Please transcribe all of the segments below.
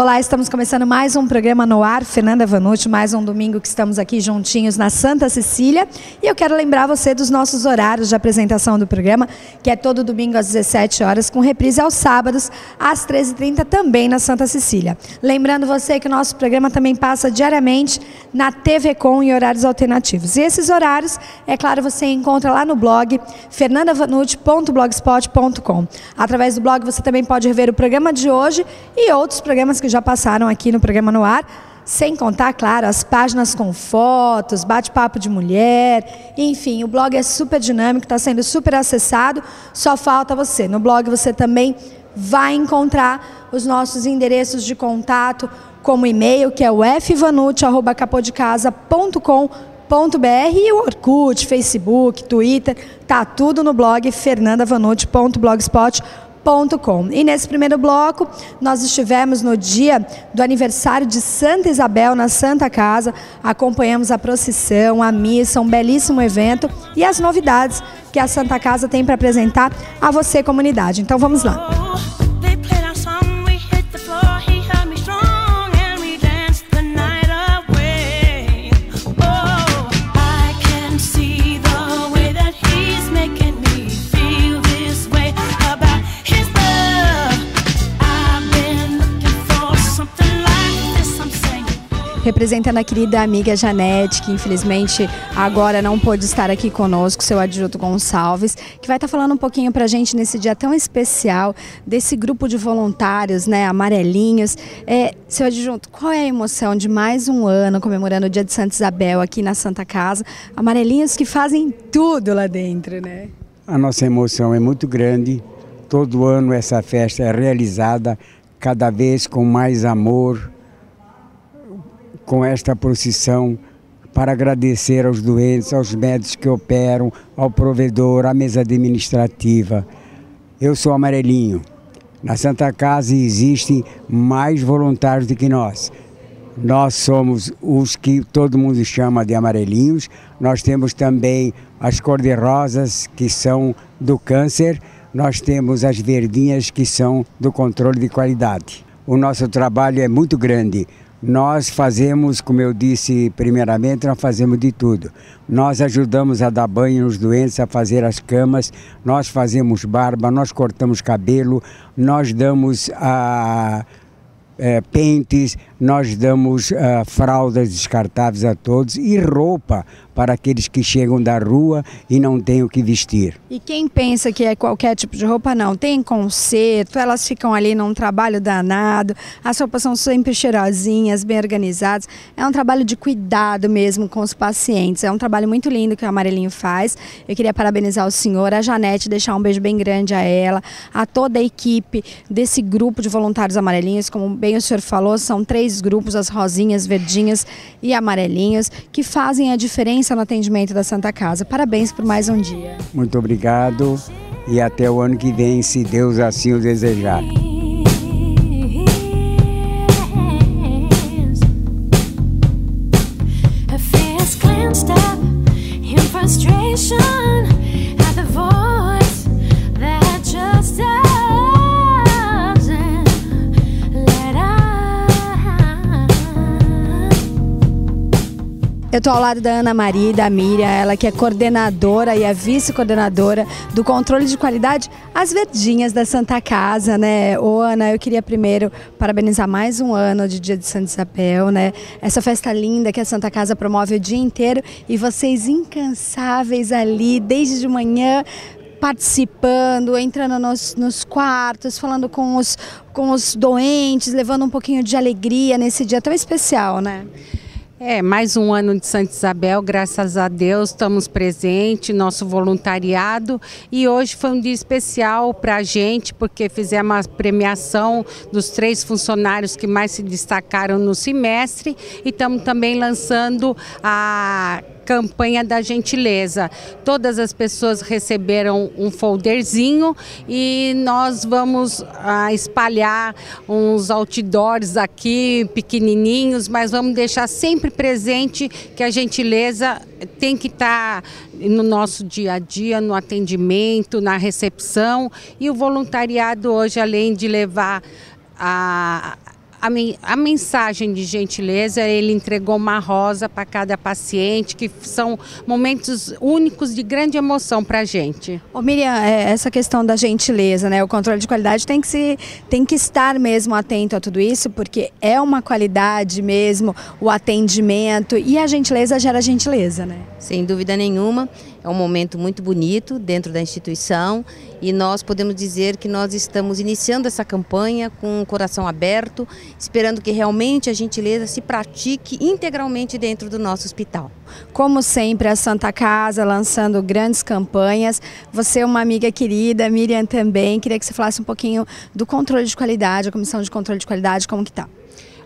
Olá, estamos começando mais um programa no ar. Fernanda Vanucci, mais um domingo que estamos aqui juntinhos na Santa Cecília. E eu quero lembrar você dos nossos horários de apresentação do programa, que é todo domingo às 17 horas, com reprise aos sábados, às 13h30, também na Santa Cecília. Lembrando você que o nosso programa também passa diariamente na TV Com em horários alternativos. E esses horários, é claro, você encontra lá no blog fernandavanucci.blogspot.com. Através do blog você também pode rever o programa de hoje e outros programas que já passaram aqui no programa no ar. Sem contar, claro, as páginas com fotos, bate-papo de mulher, enfim, o blog é super dinâmico, está sendo super acessado, só falta você. No blog você também vai encontrar os nossos endereços de contato, como e-mail, que é o fvanucci.capodecasa.com.br e o Orkut, Facebook, Twitter, tá tudo no blog fernandavanucci.blogspot.com e nesse primeiro bloco, nós estivemos no dia do aniversário de Santa Isabel, na Santa Casa, acompanhamos a procissão, a missa, um belíssimo evento e as novidades que a Santa Casa tem para apresentar a você, comunidade. Então vamos lá. Representando a querida amiga Janete, que infelizmente agora não pôde estar aqui conosco, seu adjunto Gonçalves, que vai estar falando um pouquinho para a gente nesse dia tão especial desse grupo de voluntários, né, amarelinhos. É, seu adjunto, qual é a emoção de mais um ano comemorando o dia de Santa Isabel aqui na Santa Casa? Amarelinhos que fazem tudo lá dentro, né? A nossa emoção é muito grande. Todo ano essa festa é realizada cada vez com mais amor, com esta procissão para agradecer aos doentes, aos médicos que operam, ao provedor, à mesa administrativa. Eu sou amarelinho. Na Santa Casa existem mais voluntários do que nós. Nós somos os que todo mundo chama de amarelinhos. Nós temos também as cor-de-rosas, que são do câncer. Nós temos as verdinhas, que são do controle de qualidade. O nosso trabalho é muito grande. Nós fazemos, como eu disse primeiramente, nós fazemos de tudo. Nós ajudamos a dar banho nos doentes, a fazer as camas, nós fazemos barba, nós cortamos cabelo, nós damos a é, pentes, nós damos uh, fraldas descartáveis a todos e roupa para aqueles que chegam da rua e não têm o que vestir. E quem pensa que é qualquer tipo de roupa, não. Tem conserto, elas ficam ali num trabalho danado, as roupas são sempre cheirosinhas, bem organizadas. É um trabalho de cuidado mesmo com os pacientes. É um trabalho muito lindo que o Amarelinho faz. Eu queria parabenizar o senhor, a Janete, deixar um beijo bem grande a ela, a toda a equipe desse grupo de voluntários amarelinhos. Como bem o senhor falou, são três grupos, as rosinhas, verdinhas e amarelinhas, que fazem a diferença no atendimento da Santa Casa. Parabéns por mais um dia. Muito obrigado e até o ano que vem, se Deus assim o desejar. Eu estou ao lado da Ana Maria e da Miriam, ela que é coordenadora e a vice-coordenadora do controle de qualidade As Verdinhas da Santa Casa, né? Ô Ana, eu queria primeiro parabenizar mais um ano de Dia de Santa Isabel, né? Essa festa linda que a Santa Casa promove o dia inteiro e vocês incansáveis ali desde de manhã participando, entrando nos, nos, quartos, falando com os, com os doentes, levando um pouquinho de alegria nesse dia tão especial, né? É, mais um ano de Santa Isabel, graças a Deus, estamos presentes, nosso voluntariado. E hoje foi um dia especial para a gente, porque fizemos a premiação dos três funcionários que mais se destacaram no semestre. E estamos também lançando a campanha da gentileza. Todas as pessoas receberam um folderzinho e nós vamos ah, espalhar uns outdoors aqui, pequenininhos, mas vamos deixar sempre presente que a gentileza tem que estar tá no nosso dia a dia, no atendimento, na recepção e o voluntariado hoje, além de levar a a, a, mensagem de gentileza, ele entregou uma rosa para cada paciente, que são momentos únicos de grande emoção para a gente. Ô Miriam, é, essa questão da gentileza, né? O controle de qualidade tem que, se, tem que estar mesmo atento a tudo isso, porque é uma qualidade mesmo, o atendimento e a gentileza gera gentileza, né? Sem dúvida nenhuma. É um momento muito bonito dentro da instituição e nós podemos dizer que nós estamos iniciando essa campanha com o coração aberto, esperando que realmente a gentileza se pratique integralmente dentro do nosso hospital. Como sempre, a Santa Casa lançando grandes campanhas. Você é uma amiga querida, Miriam também. Queria que você falasse um pouquinho do controle de qualidade, a comissão de controle de qualidade, como que está?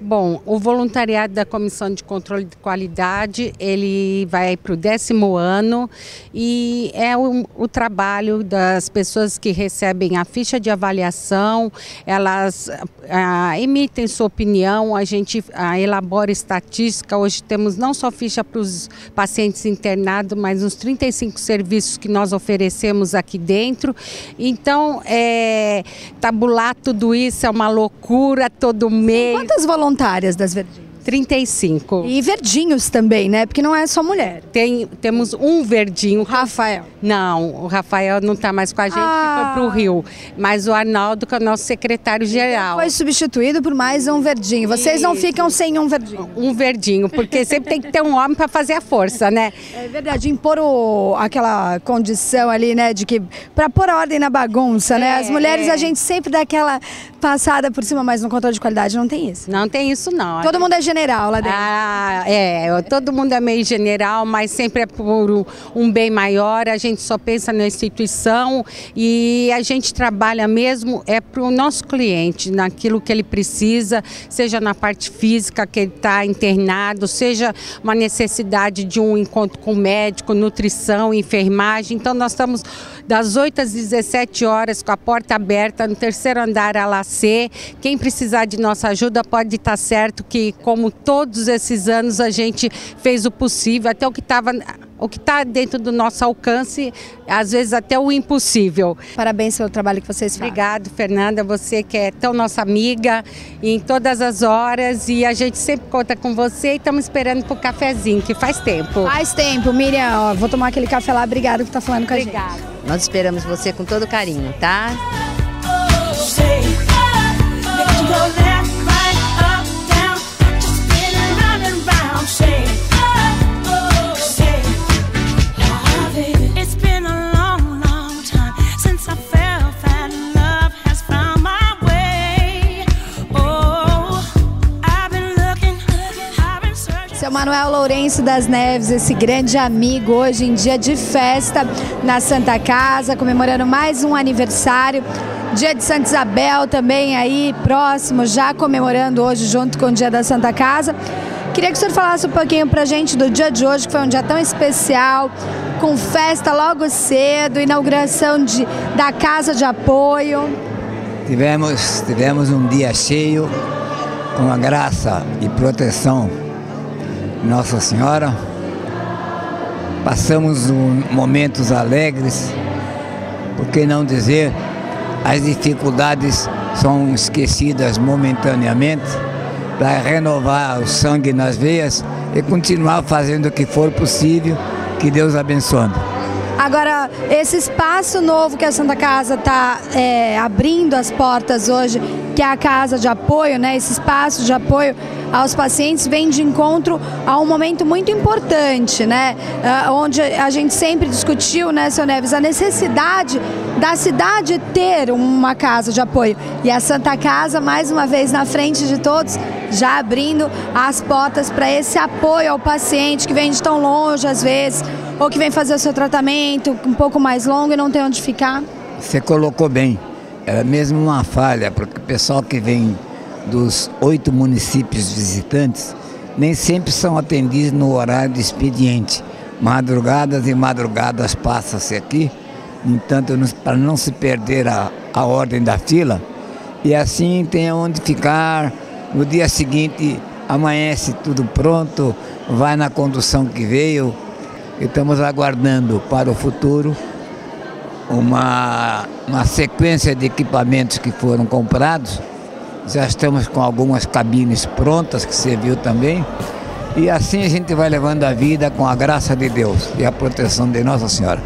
Bom, o voluntariado da Comissão de Controle de Qualidade, ele vai para o décimo ano e é o, o, trabalho das pessoas que recebem a ficha de avaliação, elas ah, emitem sua opinião, a gente ah, elabora estatística, hoje temos não só ficha para os pacientes internados, mas uns 35 serviços que nós oferecemos aqui dentro, então é, tabular tudo isso é uma loucura todo mês. Quantas voluntárias das Verdinhas? 35. E verdinhos também, né? Porque não é só mulher. Tem, temos um verdinho. Rafael. Não, o Rafael não está mais com a gente, ah. ficou para o Rio. Mas o Arnaldo, que é o nosso secretário-geral. Foi substituído por mais um verdinho. Vocês Isso. não ficam sem um verdinho. Um verdinho, porque sempre tem que ter um homem para fazer a força, né? É verdade, impor o, aquela condição ali, né, de que para pôr ordem na bagunça, é, né? As mulheres é. a gente sempre dá aquela passada por cima, mas no controle de qualidade não tem isso. Não tem isso não. Todo mundo é general lá dentro. Ah, é, todo mundo é meio general, mas sempre é por um bem maior. A gente só pensa na instituição e a gente trabalha mesmo é para o nosso cliente, naquilo que ele precisa, seja na parte física que ele está internado, seja uma necessidade de um encontro com médico, nutrição, enfermagem. Então nós estamos das 8 às 17 horas com a porta aberta no terceiro andar a C. Quem precisar de nossa ajuda pode estar certo que, como todos esses anos, a gente fez o possível, até o que estava o que está dentro do nosso alcance, às vezes até o impossível. Parabéns pelo trabalho que vocês fazem. Obrigado, Fernanda, você que é tão nossa amiga em todas as horas e a gente sempre conta com você e estamos esperando para o cafezinho, que faz tempo. Faz tempo, Miriam, ó, vou tomar aquele café lá, obrigado por estar tá falando com Obrigada. a gente. Nós esperamos você com todo carinho, tá? Seu Manuel Lourenço das Neves, esse grande amigo, hoje em dia de festa na Santa Casa, comemorando mais um aniversário. Dia de Santa Isabel também aí próximo, já comemorando hoje junto com o Dia da Santa Casa. Queria que o senhor falasse um pouquinho pra gente do dia de hoje, que foi um dia tão especial, com festa logo cedo, inauguração de, da Casa de Apoio. Tivemos, tivemos um dia cheio, com a graça e proteção nossa Senhora. Passamos momentos alegres, por que não dizer, as dificuldades são esquecidas momentaneamente para renovar o sangue nas veias e continuar fazendo o que for possível. Que Deus abençoe. Agora, esse espaço novo que a Santa Casa está é, abrindo as portas hoje, que a casa de apoio, né? Esse espaço de apoio aos pacientes vem de encontro a um momento muito importante, né? Uh, onde a gente sempre discutiu, né, seu Neves, a necessidade da cidade ter uma casa de apoio. E a Santa Casa, mais uma vez na frente de todos, já abrindo as portas para esse apoio ao paciente que vem de tão longe às vezes, ou que vem fazer o seu tratamento um pouco mais longo e não tem onde ficar. Você colocou bem. Era mesmo uma falha, porque o pessoal que vem dos oito municípios visitantes nem sempre são atendidos no horário de expediente. Madrugadas e madrugadas passa-se aqui, entanto, para não se perder a, a ordem da fila, e assim tem onde ficar. No dia seguinte amanhece tudo pronto, vai na condução que veio. Estamos aguardando para o futuro uma, uma sequência de equipamentos que foram comprados Já estamos com algumas cabines prontas, que você viu também. E assim a gente vai levando a vida com a graça de Deus e a proteção de Nossa Senhora.